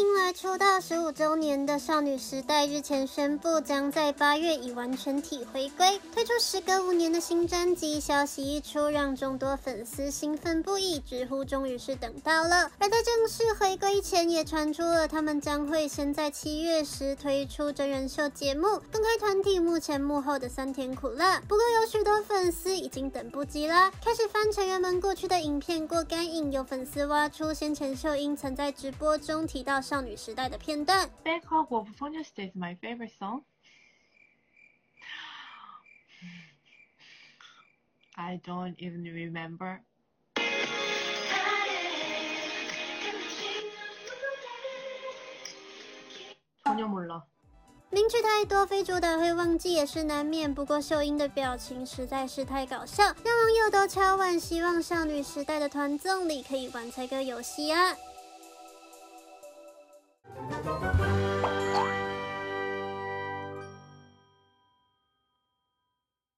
迎来出道十五周年的少女时代日前宣布，将在八月以完全体回归，推出时隔五年的新专辑。消息一出，让众多粉丝兴奋不已，直呼终于是等到了。而在正式回归前，也传出了他们将会先在七月时推出真人秀节目，公开团体目前幕后的酸甜苦辣。不过有许多粉丝已经等不及了，开始翻成员们过去的影片过干瘾。有粉丝挖出先前秀英曾在直播中提到少女时代的片段。Back home, w o l f f o n e s is my favorite song. I don't even remember. 전혀몰了名曲太多，非主打会忘记也是难免。不过秀英的表情实在是太搞笑，让网友都敲碗，希望少女时代的团综里可以玩猜歌游戏啊！